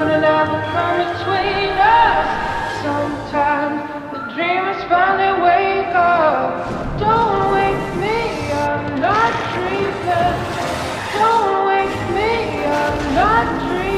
gonna never come between us. Sometimes the dreamers finally wake up. Don't wake me, I'm not dreaming. Don't wake me, I'm not dreaming.